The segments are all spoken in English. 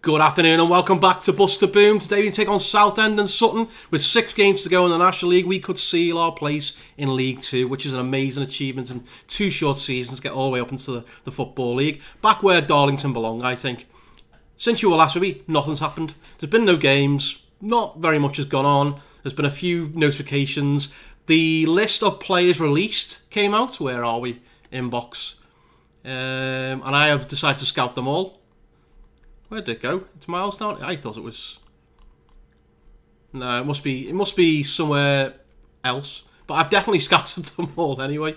Good afternoon and welcome back to Bust to Boom. Today we take on Southend and Sutton. With six games to go in the National League, we could seal our place in League Two, which is an amazing achievement in two short seasons get all the way up into the, the Football League. Back where Darlington belong, I think. Since you were last with me, nothing's happened. There's been no games, not very much has gone on. There's been a few notifications. The list of players released came out. Where are we? Inbox. Um, and I have decided to scout them all. Where did it go? It's miles down. I thought it was. No, it must be. It must be somewhere else. But I've definitely scattered them all anyway.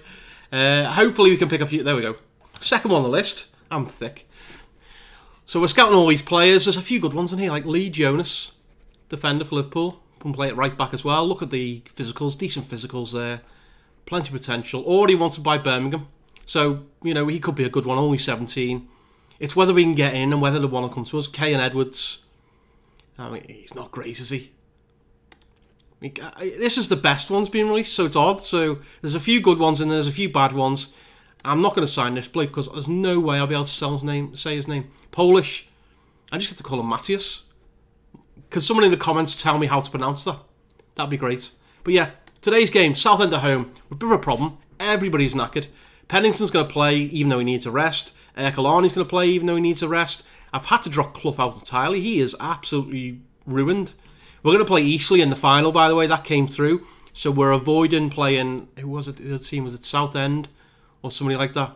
Uh, hopefully we can pick a few. There we go. Second one on the list. I'm thick. So we're scouting all these players. There's a few good ones in here, like Lee Jonas, defender for Liverpool. Can play it right back as well. Look at the physicals, decent physicals there. Plenty of potential. Already wanted by Birmingham. So, you know, he could be a good one, only 17. It's whether we can get in and whether they want to come to us. Kay and Edwards. I mean, he's not great, is he? This is the best ones being released, so it's odd. So there's a few good ones and there's a few bad ones. I'm not going to sign this bloke because there's no way I'll be able to sell his name, say his name. Polish. I just get to call him Matthias. Could someone in the comments tell me how to pronounce that? That'd be great. But yeah, today's game, Southend at home, a bit of a problem. Everybody's knackered. Pennington's going to play even though he needs a rest. Ercolani's going to play even though he needs a rest. I've had to drop Clough out entirely. He is absolutely ruined. We're going to play Eastleigh in the final, by the way. That came through. So we're avoiding playing... Who was it? The team was it Southend or somebody like that.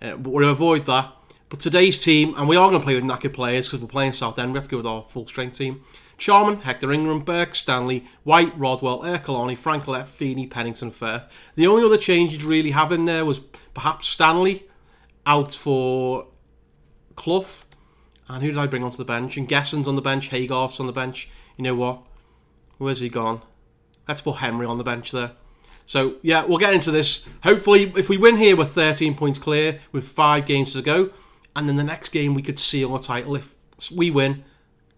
Uh, but we'll avoid that. But today's team, and we are going to play with knackered players because we're playing Southend. We have to go with our full strength team. Charman, Hector Ingram, Burke, Stanley, White, Rodwell, Ercolani, Francolette, Feeney, Pennington, Firth. The only other change you'd really have in there was perhaps Stanley out for Clough. And who did I bring onto the bench? And Gesson's on the bench, Haygarth's on the bench. You know what? Where's he gone? Let's put Henry on the bench there. So, yeah, we'll get into this. Hopefully, if we win here, we're 13 points clear with five games to go. And then the next game, we could seal a title if we win.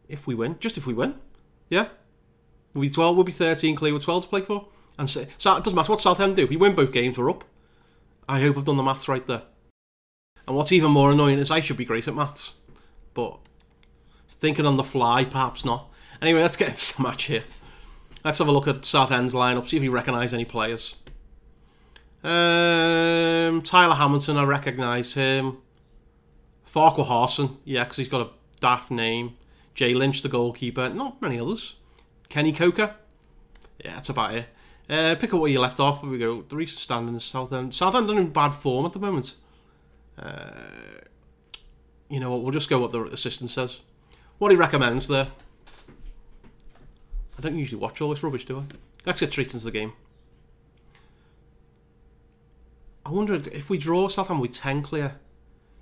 If we win. Just if we win. Yeah? We'll be 12, we'll be 13 clear with 12 to play for. And so, so it doesn't matter what Southend do. If we win both games, we're up. I hope I've done the maths right there. And what's even more annoying is I should be great at maths. But thinking on the fly, perhaps not. Anyway, let's get into the match here. Let's have a look at Southend's lineup, see if we recognise any players. Um, Tyler Hamilton, I recognise him. Farquharson, yeah, because he's got a daft name. Jay Lynch, the goalkeeper. Not many others. Kenny Coker. Yeah, that's about it. Uh, pick up where you left off. Here we go. The recent standings. Southend. Southend are in bad form at the moment. Uh, you know what? We'll just go what the assistant says. What he recommends there. I don't usually watch all this rubbish, do I? Let's get straight into the game. I wonder if we draw Southampton, we 10 clear.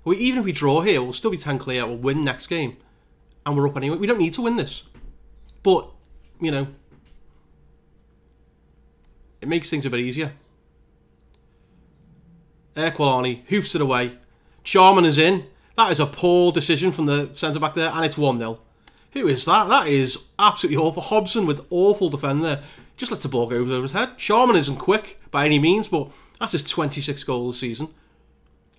We, even if we draw here, we'll still be 10 clear. We'll win next game. And we're up anyway. We don't need to win this. But, you know, it makes things a bit easier. Ercolani hoofs it away. Charman is in. That is a poor decision from the centre back there, and it's 1 0. Who is that? That is absolutely awful. Hobson with awful defend there. Just lets the ball go over his head. Charman isn't quick by any means, but that's his 26 goal this season.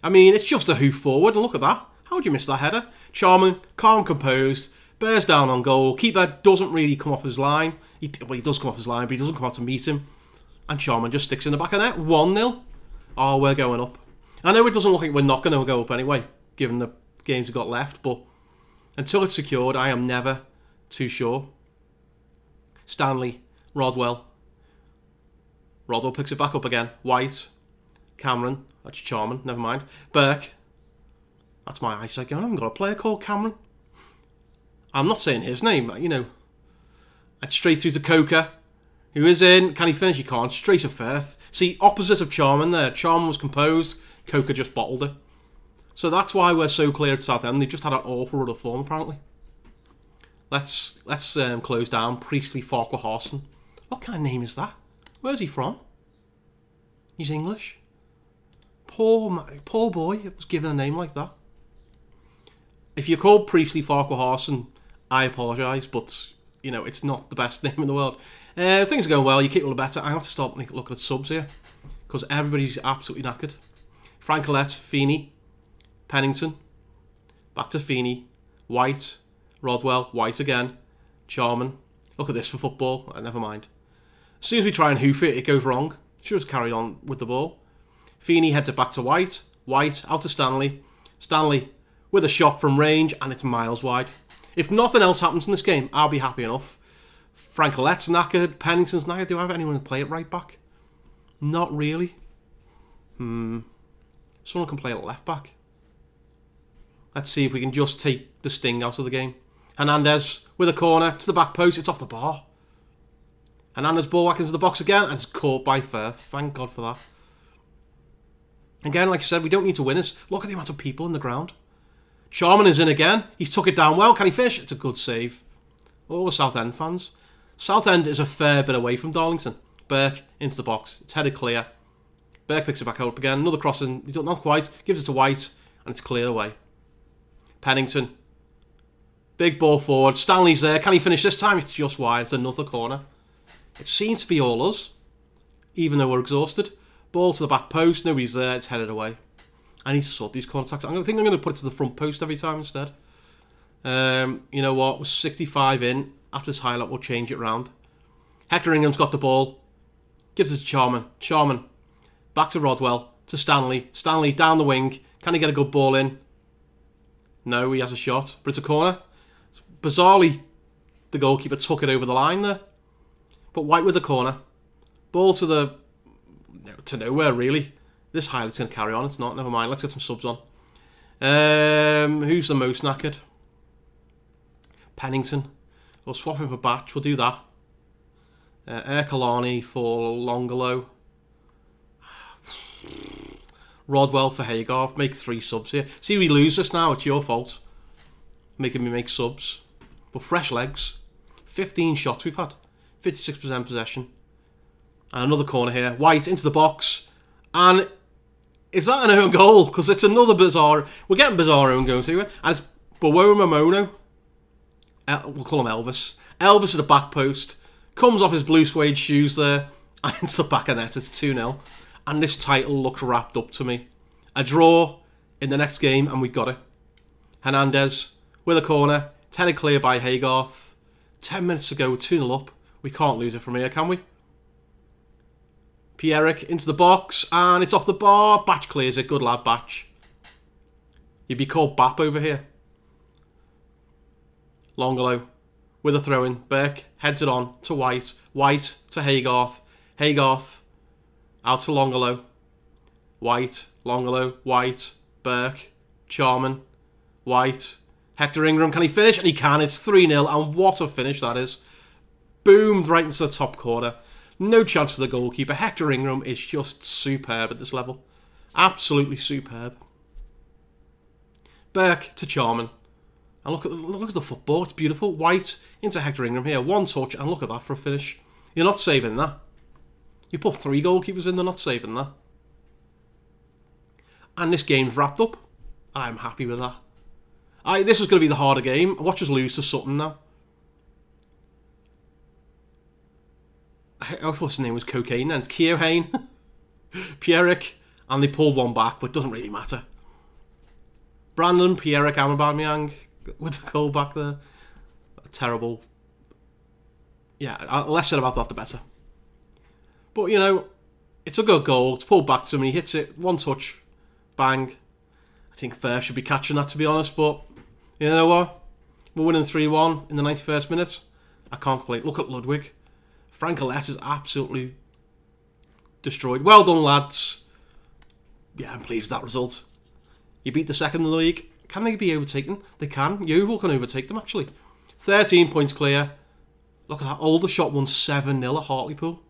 I mean, it's just a hoof forward, and look at that. How would you miss that header? Charman, calm, composed, bears down on goal. Keeper doesn't really come off his line. He, well, he does come off his line, but he doesn't come out to meet him. And Charman just sticks in the back of net. 1 0. Oh, we're going up. I know it doesn't look like we're not going to go up anyway, given the games we've got left, but until it's secured, I am never too sure. Stanley, Rodwell. Rodwell picks it back up again. White, Cameron, that's Charman, never mind. Burke, that's my eyesight going, I haven't got a player called Cameron. I'm not saying his name, but, you know. And straight through to Coker, who is in. Can he finish? He can't. Straight to Firth. See, opposite of Charman there. Charman was composed. Coker just bottled it. So that's why we're so clear at Southend. They just had an awful run of form, apparently. Let's let's um, close down Priestley Farquharson. What kind of name is that? Where's he from? He's English. Poor, poor boy it was given a name like that. If you're called Priestley Farquharson, I apologise, but you know it's not the best name in the world. Uh, things are going well. You keep a little better. I have to stop looking at subs here because everybody's absolutely knackered. Francolette, Feeney, Pennington, back to Feeney, White, Rodwell, White again. Charman. Look at this for football. Uh, never mind. As soon as we try and hoof it, it goes wrong. Should have carried on with the ball. Feeney heads it back to White. White out to Stanley. Stanley with a shot from range, and it's miles wide. If nothing else happens in this game, I'll be happy enough. Francolet's knackered. Pennington's knackered. Do I have anyone to play it right back? Not really. Hmm. Someone can play at left back. Let's see if we can just take the sting out of the game. Hernandez with a corner to the back post. It's off the bar. Hernandez ball back into the box again, and it's caught by Firth. Thank God for that. Again, like I said, we don't need to win this. Look at the amount of people in the ground. Charman is in again. He's took it down well. Can he finish? It's a good save. Oh, All the Southend fans. Southend is a fair bit away from Darlington. Burke into the box. It's headed clear. Burke picks it back up again. Another crossing. You don't quite. Gives it to White. And it's cleared away. Pennington. Big ball forward. Stanley's there. Can he finish this time? It's just wide. It's another corner. It seems to be all us. Even though we're exhausted. Ball to the back post. Nobody's there. It's headed away. I need to sort these contacts. I think I'm going to put it to the front post every time instead. Um, you know what? We're 65 in. After this highlight, we'll change it round. Hector Ingram's got the ball. Gives it to Charman. Charman. Back to Rodwell. To Stanley. Stanley down the wing. Can he get a good ball in? No, he has a shot. But it's a corner. Bizarrely, the goalkeeper took it over the line there. But White with the corner. Ball to the... To nowhere, really. This highlight's going to carry on. It's not. Never mind. Let's get some subs on. Um, who's the most knackered? Pennington. We'll swap him for Batch. We'll do that. Uh, Ercolani for Longolo. Rodwell for Haygarth. Make three subs here. See, we lose this now. It's your fault. Making me make subs. But fresh legs. 15 shots we've had. 56% possession. And another corner here. White into the box. And is that an own goal? Because it's another bizarre... We're getting bizarre own goals here. And it's Bwomono. El we'll call him Elvis. Elvis at the back post. Comes off his blue suede shoes there. And into the back of net. It's 2-0. And this title looks wrapped up to me. A draw in the next game and we got it. Hernandez with a corner. 10 clear by Haygarth. 10 minutes ago, we're 2 0 up. We can't lose it from here, can we? Pierrick into the box, and it's off the bar. Batch clears it. Good lad, Batch. You'd be called Bap over here. Longolo with a throw in. Burke heads it on to White. White to Haygarth. Haygarth out to Longolo. White. Longolo. White. Burke. Charman. White. Hector Ingram. Can he finish? And he can. It's 3 0. And what a finish that is. Boomed right into the top corner. No chance for the goalkeeper. Hector Ingram is just superb at this level. Absolutely superb. Burke to Charman. And look at, the, look at the football. It's beautiful. White into Hector Ingram here. One touch. And look at that for a finish. You're not saving that. You put three goalkeepers in, they're not saving that. And this game's wrapped up. I'm happy with that. I, this is going to be the harder game. Watch us lose to Sutton now. I thought his name was Cocaine then. It's Keohane. Pierrick. And they pulled one back, but it doesn't really matter. Brandon, Pierrick, Aubameyang with the goal back there. Terrible. Yeah, uh, less said about that, the better. But, you know, it's a good goal. It's pulled back to him. He hits it. One touch. Bang. I think Fair should be catching that, to be honest. But, you know what? We're winning 3-1 in the 91st minute. I can't complain. Look at Ludwig. Francolet is absolutely destroyed. Well done, lads. Yeah, I'm pleased with that result. You beat the second in the league. Can they be overtaken? They can. Yeovil can overtake them, actually. 13 points clear. Look at that. Aldershot won 7-0 at Hartlepool.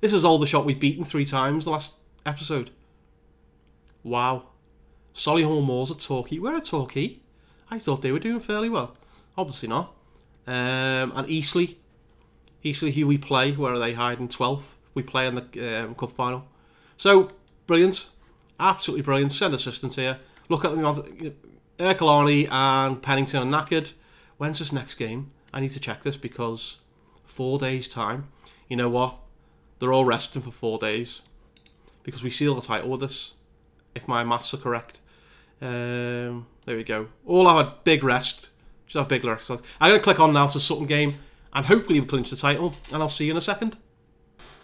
This is Aldershot we've beaten three times the last episode. Wow. Solihull Moors at Torquay. Where are Torquay? I thought they were doing fairly well. Obviously not. Um, and Eastleigh Eastleigh, who we play, where are they hiding? 12th. We play in the um, cup final. So, brilliant. Absolutely brilliant. Send assistance here. Look at them. Ercolani and Pennington are knackered. When's this next game? I need to check this because four days' time. You know what? They're all resting for four days because we seal the title with this, if my maths are correct. Um, there we go. All have a big rest Just have a big rest. I'm going to click on now to Sutton game, and hopefully we clinch the title, and I'll see you in a second.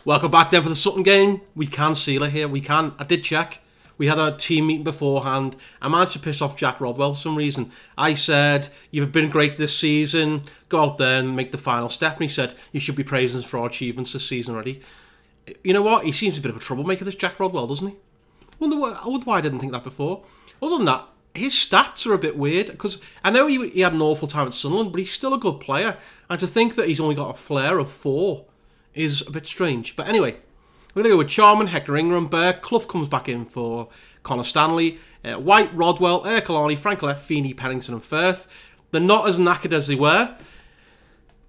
Welcome back then for the Sutton game. We can seal it here. We can. I did check. We had a team meeting beforehand. I managed to piss off Jack Rodwell for some reason. I said, You've been great this season. Go out there and make the final step. And he said, You should be praising us for our achievements this season already. You know what? He seems a bit of a troublemaker, this Jack Rodwell, doesn't he? Wonder why, I wonder why I didn't think that before. Other than that, his stats are a bit weird because I know he, he had an awful time at Sunderland, but he's still a good player. And to think that he's only got a flair of four is a bit strange. But anyway, we're going to go with Charman, Hector Ingram, Burke. Clough comes back in for Connor Stanley. Uh, White, Rodwell, Ercolani, Francolette, Feeney, Pennington, and Firth. They're not as knackered as they were.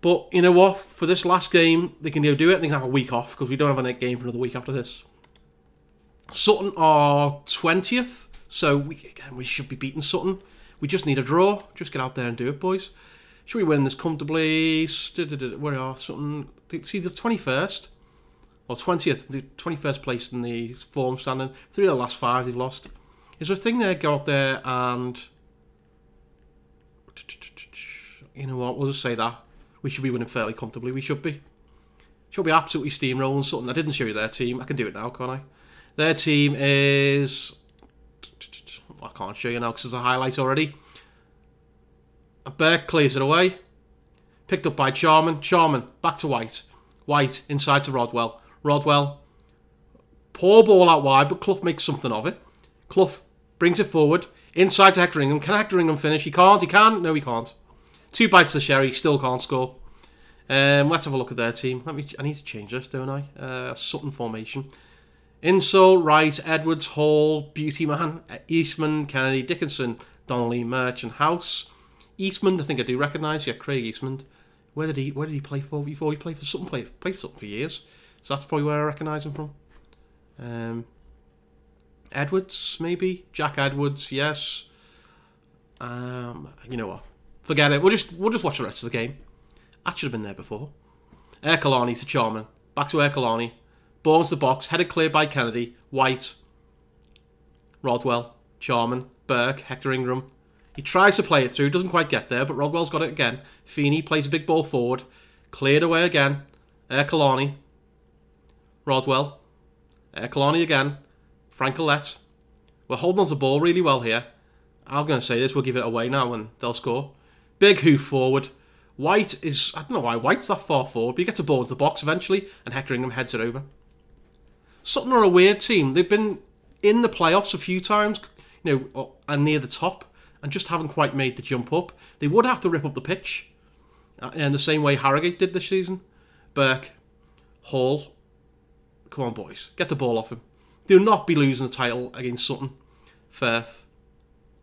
But you know what? For this last game, they can do it. They can have a week off because we don't have a game for another week after this. Sutton are 20th. So we, again, we should be beating Sutton. We just need a draw. Just get out there and do it, boys. Should we win this comfortably? Where are Sutton? See the 21st or 20th, the 21st place in the form standing. Three of the last five they've lost. Is there a thing there? Go out there and you know what? We'll just say that we should be winning fairly comfortably. We should be. Should be absolutely steamrolling Sutton. I didn't show you their team. I can do it now, can't I? Their team is I can't show you now because there's a highlight already. Burke clears it away. Picked up by Charman. Charman, back to White. White, inside to Rodwell. Rodwell, poor ball out wide, but Clough makes something of it. Clough brings it forward. Inside to Hector Ingram. Can Hector Ingram finish? He can't. He can. No, he can't. Two bites of sherry. Still can't score. Um, let's have a look at their team. Let me. I need to change this, don't I? Uh, Sutton formation. Insole, Wright, Edwards, Hall, Beautyman, Eastman, Kennedy, Dickinson, Donnelly, Merchant, House. Eastman, I think I do recognise. Yeah, Craig Eastman. Where did he Where did he play for before? He played for Sutton. Played, played for Sutton for years. So that's probably where I recognise him from. Um, Edwards, maybe Jack Edwards. Yes. Um, you know what? Forget it. We'll just we'll just watch the rest of the game. I should have been there before. Ercolani to Charman. Back to Ercolani. Bourne's the box, headed clear by Kennedy, White, Rodwell, Charman, Burke, Hector Ingram. He tries to play it through, doesn't quite get there, but Rodwell's got it again. Feeney plays a big ball forward, cleared away again. Ercolani, Rodwell, Ercolani again, Francolette. We're holding on to the ball really well here. I'm going to say this, we'll give it away now and they'll score. Big hoof forward. White is, I don't know why White's that far forward, but he gets a ball into the box eventually and Hector Ingram heads it over. Sutton are a weird team. They've been in the playoffs a few times, you know, and near the top, and just haven't quite made the jump up. They would have to rip up the pitch, uh, in the same way Harrogate did this season. Burke, Hall, come on, boys, get the ball off him. Do not be losing the title against Sutton. Firth,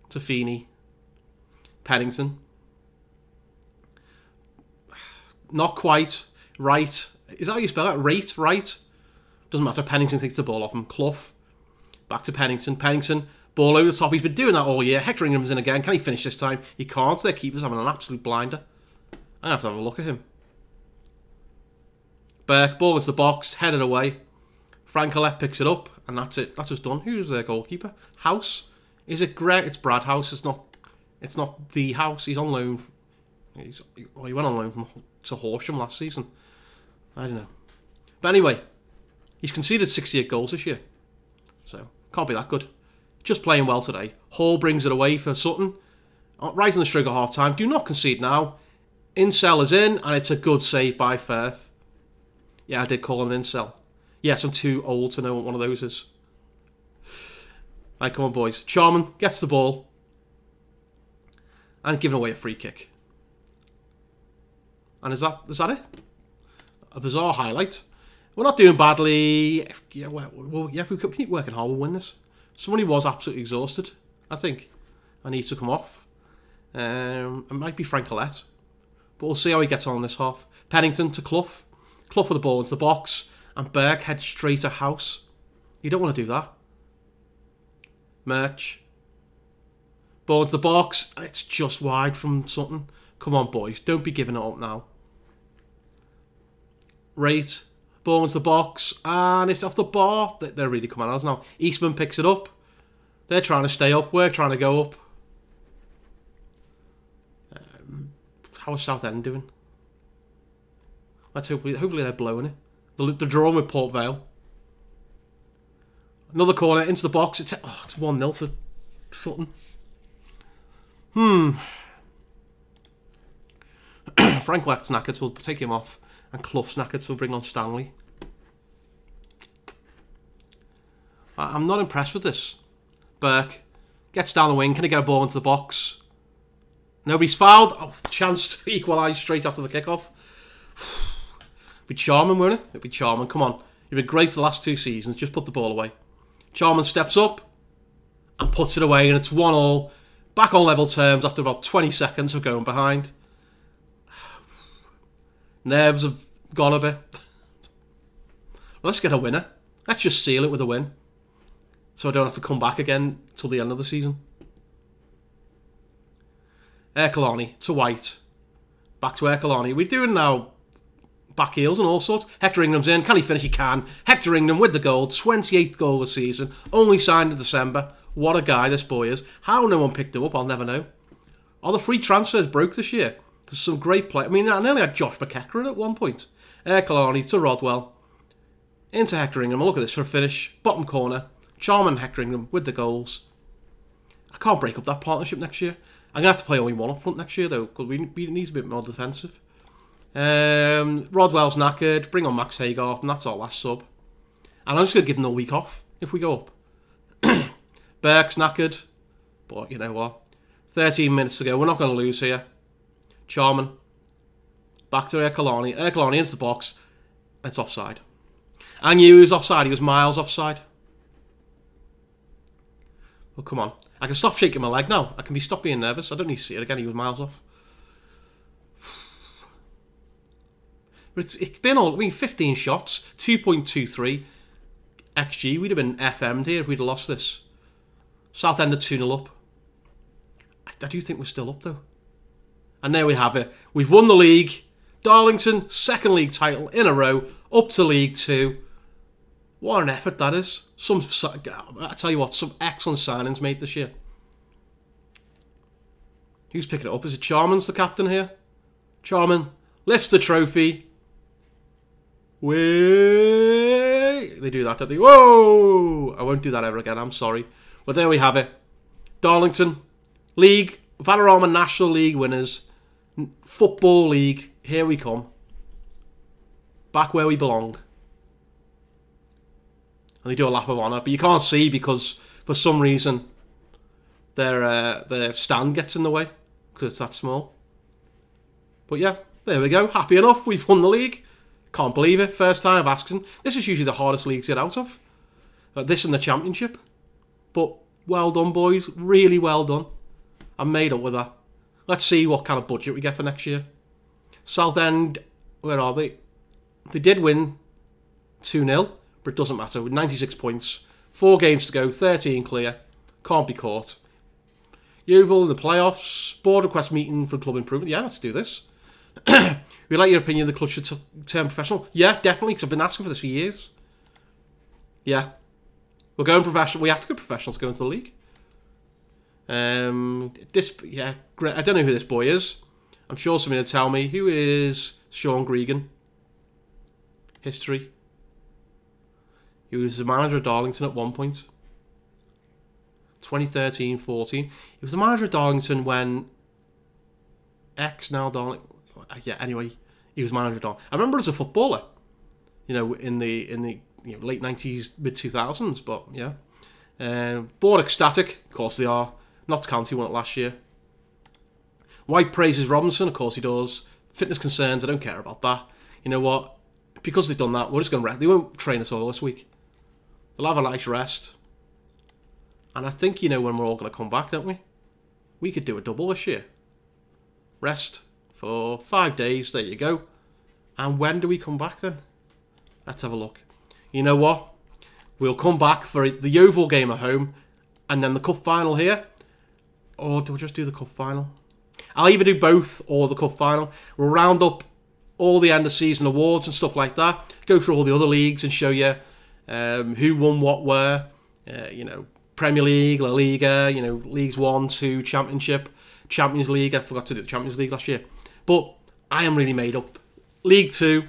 to Feeney, Pennington. Not quite right. Is that how you spell it? Right, right. Doesn't matter. Pennington takes the ball off him. Clough. Back to Pennington. Pennington. Ball over the top. He's been doing that all year. Hector Ingram's in again. Can he finish this time? He can't. Their keeper's having an absolute blinder. I have to have a look at him. Burke. Ball into the box. Headed away. Francolette picks it up. And that's it. That's just done. Who's their goalkeeper? House. Is it Greg? It's Brad House. It's not. It's not the House. He's on loan. He's, well, he went on loan from, to Horsham last season. I don't know. But anyway, He's conceded 68 goals this year. So, can't be that good. Just playing well today. Hall brings it away for Sutton. Uh, right on the stroke of half time. Do not concede now. Incel is in, and it's a good save by Firth. Yeah, I did call him an incel. Yes, I'm too old to know what one of those is. Right, come on, boys. Charman gets the ball. And giving away a free kick. And is that is that it? A bizarre highlight. We're not doing badly. Yeah, well, yeah, if we keep working hard, we'll win this. Somebody was absolutely exhausted, I think. I need to come off. Um, it might be Francolette. But we'll see how he gets on this half. Pennington to Clough. Clough with the ball into the box. And Burke heads straight to House. You don't want to do that. Merch. Ball into the box. It's just wide from something. Come on, boys. Don't be giving it up now. Rate. Into the box, and it's off the bar. They're really coming at us now. Eastman picks it up. They're trying to stay up. We're trying to go up. Um, How is Southend doing? Let's hopefully, hopefully they're blowing it. The, the drawing with Port Vale. Another corner into the box. It's oh, it's one 0 to Sutton. Hmm. Frank Wax knackered, so we'll take him off, and Clough's so we'll bring on Stanley. I'm not impressed with this. Burke gets down the wing. Can he get a ball into the box? Nobody's fouled. Oh, chance to equalise straight after the kickoff. Be charming, won't it? It'd be charming. Come on. You've been great for the last two seasons. Just put the ball away. Charman steps up and puts it away, and it's one all. Back on level terms after about 20 seconds of going behind. Nerves have gone a bit. Let's get a winner. Let's just seal it with a win. So I don't have to come back again till the end of the season. Ercolani to White. Back to Ercolani. We're doing now back heels and all sorts. Hector Ingram's in. Can he finish? He can. Hector Ingram with the goal. 28th goal of the season. Only signed in December. What a guy this boy is. How no one picked him up, I'll never know. Are the free transfers broke this year? Some great play. I mean, I nearly had Josh McEachran at one point. Ercolani to Rodwell. Into Hector Ingram. Look at this for a finish. Bottom corner. Charman Hector Ingram with the goals. I can't break up that partnership next year. I'm going to have to play only one up front next year, though, because we, we need a bit more defensive. Um, Rodwell's knackered. Bring on Max Haygarth, and that's our last sub. And I'm just going to give him a week off if we go up. Burke's knackered. But you know what? 13 minutes to go. We're not going to lose here. Charman. Back to Ercolani. Ercolani into the box. It's offside. I knew he was offside. He was miles offside. Well, come on. I can stop shaking my leg now. I can be stop being nervous. I don't need to see it again. He was miles off. But it's, it's been all. I mean, 15 shots, 2.23 xG. We'd have been FM'd here if we'd have lost this. Southend are 2 0 up. I, I do think we're still up though. And there we have it. We've won the league. Darlington, second league title in a row, up to League Two. What an effort that is. Some, I tell you what, some excellent signings made this year. Who's picking it up? Is it Charman's the captain here? Charman lifts the trophy. Way they do that, don't they? Whoa! I won't do that ever again. I'm sorry, but there we have it. Darlington League, Vanarama National League winners, Football League. Here we come. Back where we belong. And they do a lap of honour, but you can't see because for some reason their uh, their stand gets in the way because it's that small. But yeah, there we go. Happy enough. We've won the league. Can't believe it. First time of asking. This is usually the hardest league to get out of. Uh, this and the championship. But well done, boys. Really well done. I'm made up with that. Let's see what kind of budget we get for next year. Southend, where are they? They did win 2 0, but it doesn't matter. With 96 points, four games to go, 13 clear. Can't be caught. Yeovil, the playoffs, board request meeting for club improvement. Yeah, let's do this. we like your opinion. The club should turn professional. Yeah, definitely. Because I've been asking for this for years. Yeah, we're going professional. We have to go professional to go into the league. Um, this yeah. I don't know who this boy is. I'm sure somebody will tell me who is Sean Gregan. History. He was the manager of Darlington at one point. 2013 14. He was the manager of Darlington when X now Darlington. Yeah, anyway, he was manager of Darlington. I remember as a footballer, you know, in the in the you know, late 90s, mid 2000s, but yeah. Um, board ecstatic, of course they are. Notts County won it last year. White praises Robinson, of course he does. Fitness concerns, I don't care about that. You know what? Because they've done that, we're just going to rest. They won't train us all this week. They'll have a nice rest. And I think you know when we're all going to come back, don't we? We could do a double this year. Rest for five days, there you go. And when do we come back then? Let's have a look. You know what? We'll come back for the Yeovil game at home and then the cup final here. Or do we just do the cup final? I'll either do both or the cup final. We'll round up all the end of season awards and stuff like that. Go through all the other leagues and show you um, who won what where. Uh, you know, Premier League, La Liga, you know, Leagues 1, 2, Championship, Champions League. I forgot to do the Champions League last year. But I am really made up. League Two,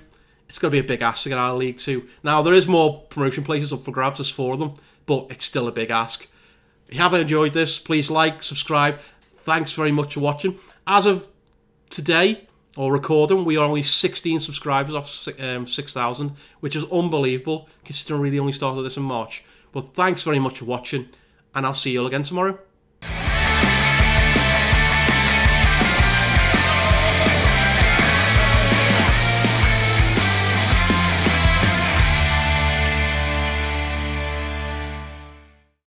it's going to be a big ask to get out of League Two. Now, there is more promotion places up for grabs, there's four of them, but it's still a big ask. If you have enjoyed this, please like, subscribe. Thanks very much for watching. As of today, or recording, we are only 16 subscribers off um, 6,000, which is unbelievable, considering we really only started this in March. But thanks very much for watching, and I'll see you all again tomorrow.